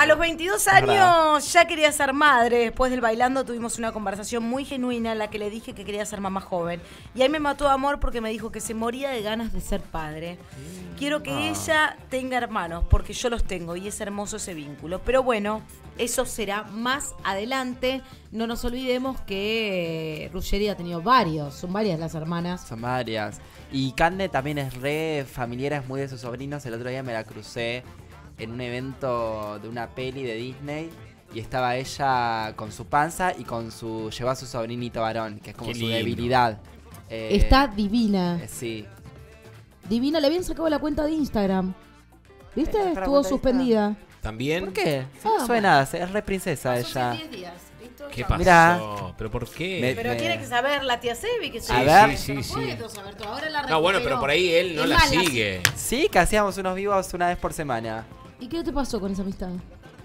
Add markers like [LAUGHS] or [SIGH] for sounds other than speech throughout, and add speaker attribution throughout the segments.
Speaker 1: A los 22 años ya quería ser madre. Después del bailando tuvimos una conversación muy genuina en la que le dije que quería ser mamá joven. Y ahí me mató amor porque me dijo que se moría de ganas de ser padre. Quiero que ella tenga hermanos porque yo los tengo y es hermoso ese vínculo. Pero bueno, eso será más adelante. No nos olvidemos que Ruggeri ha tenido varios, son varias las hermanas.
Speaker 2: Son varias. Y Cande también es re familiar, es muy de sus sobrinos. El otro día me la crucé en un evento de una peli de Disney. Y estaba ella con su panza y con su. llevó a su sobrinito varón, que es como
Speaker 3: Qué
Speaker 2: su
Speaker 3: lindo.
Speaker 2: debilidad. Eh,
Speaker 4: Está divina.
Speaker 2: eh, sí.
Speaker 4: Divina, le habían sacado la cuenta de Instagram. ¿Viste?
Speaker 2: ¿Está la
Speaker 4: Estuvo
Speaker 2: cuenta de
Speaker 4: suspendida.
Speaker 3: ¿También?
Speaker 2: ¿Por qué?
Speaker 4: Ah,
Speaker 2: No suena nada, es re princesa ella.
Speaker 3: ¿Qué pasó?
Speaker 2: Mirá.
Speaker 3: ¿Pero por qué?
Speaker 2: Me-
Speaker 1: Pero tiene que saber la tía Sebi que
Speaker 3: Sí,
Speaker 2: A ver.
Speaker 3: sí, sí, sí.
Speaker 4: Ahora la
Speaker 3: No, bueno, pero por ahí él no
Speaker 4: Es
Speaker 3: la
Speaker 4: más, la-
Speaker 3: sigue.
Speaker 2: Sí, que hacíamos unos vivos una vez por semana.
Speaker 4: ¿Y qué te pasó con esa amistad?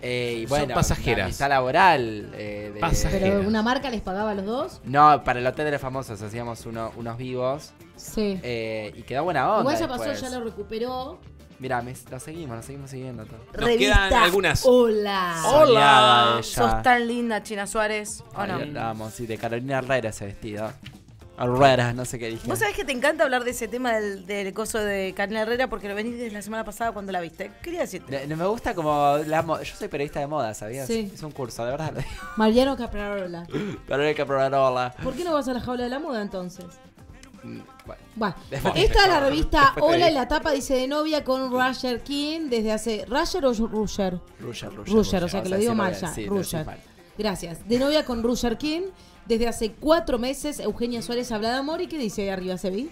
Speaker 2: Eh, y
Speaker 3: Son
Speaker 2: bueno,
Speaker 3: pasajeras.
Speaker 2: la amistad laboral. eh, de-
Speaker 3: Pasajeras.
Speaker 4: ¿Pero una marca les pagaba a los dos?
Speaker 2: No, para el Hotel de los Famosos hacíamos uno- unos vivos.
Speaker 4: Sí.
Speaker 2: eh, y quedó buena onda.
Speaker 4: Igual ya pasó,
Speaker 2: después.
Speaker 4: ya lo recuperó.
Speaker 2: Mirá, me- lo seguimos, lo seguimos siguiendo todo.
Speaker 3: Nos quedan algunas.
Speaker 4: Hola.
Speaker 2: Ella.
Speaker 1: Sos tan linda, China Suárez. ¿O
Speaker 2: Ahí
Speaker 1: no?
Speaker 2: andábamos, sí, de Carolina Herrera ese vestido. Herrera, no sé qué dije.
Speaker 1: Vos sabés que te encanta hablar de ese tema del, del coso de Carolina Herrera porque lo venís desde la semana pasada cuando la viste. Quería decirte.
Speaker 2: Ne- Me gusta como la Yo soy periodista de moda, ¿sabías?
Speaker 4: Sí.
Speaker 2: Es un curso, de verdad. [LAUGHS]
Speaker 4: Mariano Caprarola.
Speaker 2: Que probarla.
Speaker 4: ¿Por qué no vas a la jaula de la moda entonces?
Speaker 2: Mm, bueno.
Speaker 4: Esta es la revista Hola y la tapa dice de novia con Roger King desde hace... ¿Roger o Roger?
Speaker 2: Ruger, Ruger.
Speaker 4: Ruger, o sea que lo digo
Speaker 2: decirlo
Speaker 4: mal ya.
Speaker 2: sí, mal.
Speaker 4: Gracias. De novia con Roger King desde hace cuatro meses. Eugenia Suárez habla de amor y ¿qué dice ahí arriba, Sebi?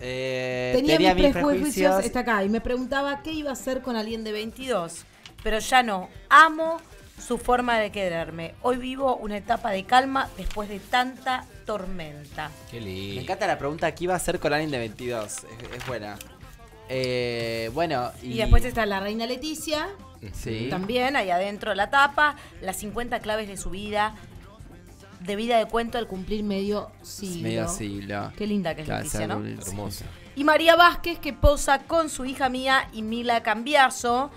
Speaker 2: Eh,
Speaker 4: Tenía, mis
Speaker 2: mis
Speaker 4: prejuicios, está acá, y me preguntaba qué iba a hacer con alguien de
Speaker 1: 22. Pero ya no. Amo su forma de quererme. Hoy vivo una etapa de calma después de tanta tormenta.
Speaker 3: Qué
Speaker 2: Me
Speaker 3: lindo.
Speaker 2: encanta la pregunta: ¿qué iba a hacer con alguien de 22? Es, es buena. Eh, bueno, y.
Speaker 4: Y después está la reina Leticia.
Speaker 2: Sí.
Speaker 1: También ahí adentro la tapa, las 50 claves de su vida, de vida de cuento al cumplir.
Speaker 4: Medio siglo.
Speaker 2: Medio siglo.
Speaker 1: Qué linda que es
Speaker 2: Claro,
Speaker 1: Leticia, ¿no?
Speaker 3: Hermosa.
Speaker 1: Y María Vázquez que posa con su hija Mía y Mila Cambiaso.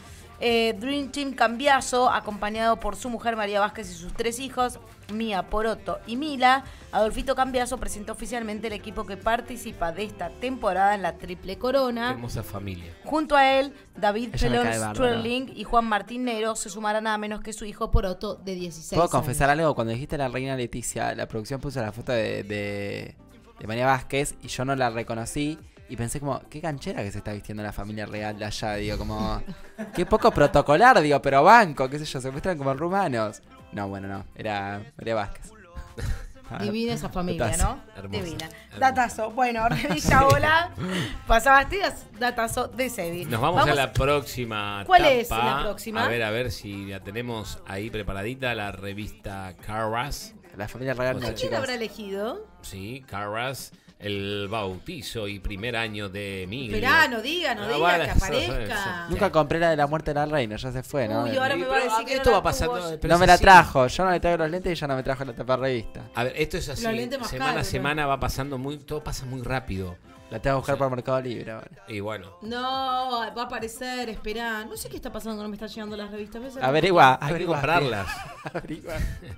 Speaker 1: Eh, Dream Team Cambiaso, acompañado por su mujer María Vázquez y sus tres hijos, Mía, Poroto y Mila. Adolfito Cambiaso presentó oficialmente el equipo que participa de esta temporada en la Triple
Speaker 3: Qué
Speaker 1: Corona.
Speaker 3: hermosa familia.
Speaker 1: Junto a él, David Pelón. Sterling y Juan Martín Nero se sumarán nada menos que su hijo Poroto.
Speaker 4: De 16
Speaker 2: ¿Puedo confesar
Speaker 4: años.
Speaker 2: algo? Cuando dijiste la reina Leticia, la producción puso la foto de, de, de María Vázquez y yo no la reconocí. Y pensé como, qué canchera que se está vistiendo la familia real de allá, digo, como, qué poco protocolar, digo, pero banco, qué sé yo, se muestran como rumanos. No, bueno, no, era María Vázquez. [LAUGHS]
Speaker 4: Divina esa familia,
Speaker 2: Datazo.
Speaker 4: ¿no?
Speaker 3: Hermosa.
Speaker 1: Divina.
Speaker 3: hermosa.
Speaker 1: Datazo. Bueno, revista [LAUGHS] Hola. Pasabas días, datazo de Sebi.
Speaker 3: Nos vamos, a la próxima.
Speaker 1: ¿Cuál es la próxima?
Speaker 3: A ver, a ver si la tenemos ahí preparadita, la revista Carras.
Speaker 2: La familia real,
Speaker 4: ¿Quién habrá elegido?
Speaker 3: Sí, Carras. El bautizo y primer año de Emilio.
Speaker 4: Esperá, no diga, no
Speaker 3: Ah,
Speaker 4: diga, que
Speaker 3: eso,
Speaker 4: aparezca.
Speaker 3: eso.
Speaker 2: Nunca compré la de la muerte de la reina, ya se fue, ¿no?
Speaker 1: Uy, ahora me va a decir que
Speaker 3: esto
Speaker 1: no
Speaker 3: va pasando.
Speaker 2: no me la trajo, yo no le traigo los lentes y ella no me trajo la tapa revista.
Speaker 3: A ver, esto es así.
Speaker 4: Los lentes más
Speaker 3: Semana a semana va pasando muy. Todo pasa muy rápido.
Speaker 2: La tengo que buscar por Mercado Libre ahora.
Speaker 3: Y bueno.
Speaker 4: No, va a aparecer, esperá. No sé qué está pasando, no me están llegando las revistas.
Speaker 2: Averigua,
Speaker 3: Hay que
Speaker 2: averigua.
Speaker 3: comprarlas. [LAUGHS]
Speaker 2: Averigua.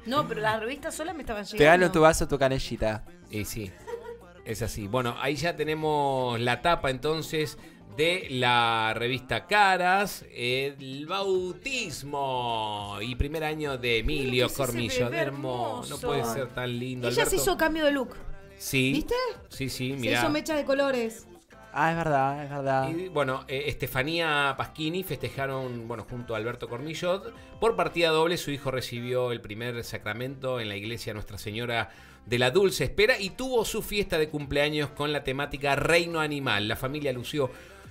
Speaker 1: No, pero las revistas solas me estaban llegando.
Speaker 2: Pegale en tu vaso tu canellita.
Speaker 3: Y sí, es así. Bueno, ahí ya tenemos la tapa entonces de la revista Caras, el bautismo y primer año de Emilio
Speaker 1: ese
Speaker 3: Cormillo. hermoso, no puede ser tan lindo.
Speaker 1: Ella se hizo cambio de look.
Speaker 3: Sí.
Speaker 4: ¿Viste?
Speaker 3: Sí, sí,
Speaker 4: Se
Speaker 3: mira.
Speaker 4: hizo mecha de colores.
Speaker 2: Ah, es verdad, es verdad.
Speaker 3: Y bueno, eh, Estefanía Pasquini festejaron, bueno, junto a Alberto Cormillot. Por partida doble, su hijo recibió el primer sacramento en la iglesia Nuestra Señora de la Dulce Espera y tuvo su fiesta de cumpleaños con la temática Reino Animal. La familia lució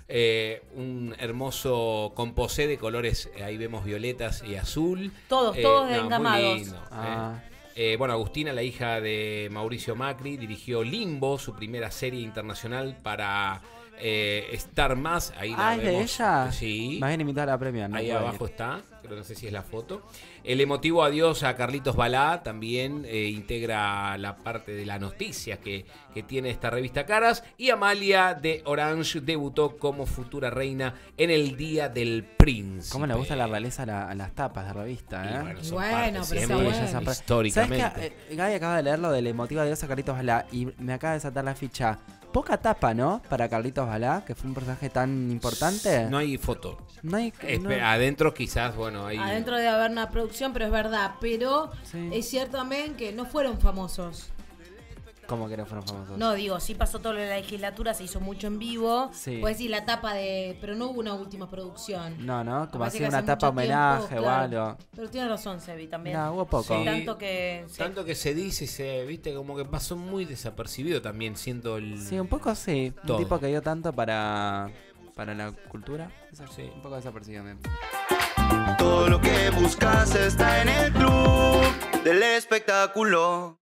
Speaker 3: eh, un hermoso composé de colores, ahí vemos violetas y azul.
Speaker 1: Todos,
Speaker 3: Eh,
Speaker 1: todos
Speaker 3: no, muy
Speaker 1: engamados.
Speaker 3: lindo, eh.
Speaker 2: Ah.
Speaker 3: Eh, bueno, Agustina, la hija de Mauricio Macri, dirigió Limbo, su primera serie internacional para eh, Star Más. Ahí la
Speaker 2: Ah, ¿es de
Speaker 3: vemos.
Speaker 2: ella?
Speaker 3: Sí.
Speaker 2: Me habían invitado a la premia. no
Speaker 3: Ahí abajo
Speaker 2: ir.
Speaker 3: está, creo no sé si es la foto. El emotivo adiós a Carlitos Balá también eh, integra la parte de las noticias que, que tiene esta revista Caras. Y Amalia de Orange debutó como futura reina en el Día del Príncipe.
Speaker 2: ¿Cómo le gusta la realeza a, la- a las tapas de revista, eh?
Speaker 3: bueno, son
Speaker 4: Bueno, pero
Speaker 3: siempre,
Speaker 4: está bueno.
Speaker 3: Históricamente.
Speaker 2: ¿Sabes qué? Eh, Gaby acaba de leer lo del emotivo adiós a Carlitos Balá y me acaba de saltar la ficha. Poca tapa, ¿no? Para Carlitos Balá, que fue un personaje tan importante.
Speaker 3: No hay foto.
Speaker 2: No hay. no-
Speaker 3: Adentro quizás, bueno, hay...
Speaker 4: Adentro debe haber una producción, pero es verdad. Pero
Speaker 2: Sí.
Speaker 4: es cierto también que no fueron famosos.
Speaker 2: ¿Cómo que no fueron famosos?
Speaker 1: No, digo, sí pasó todo lo de la legislatura, se hizo mucho en vivo.
Speaker 2: Sí.
Speaker 4: Puedes decir la tapa de. Pero no hubo una última producción.
Speaker 2: No, no, como así una tapa
Speaker 4: tiempo,
Speaker 2: homenaje o
Speaker 4: claro.
Speaker 2: algo.
Speaker 1: Pero tiene razón, Sebi, también.
Speaker 2: No, hubo poco.
Speaker 3: Sí.
Speaker 1: Tanto que. sí.
Speaker 3: Tanto que se dice, se viste como que pasó muy desapercibido también siendo el...
Speaker 2: Sí, un poco sí.
Speaker 3: Todo.
Speaker 2: Un tipo que dio tanto para, para la cultura. Eso
Speaker 3: Sí.
Speaker 2: Un poco desapercibido. men.
Speaker 5: Todo lo que buscas está en el club del espectáculo.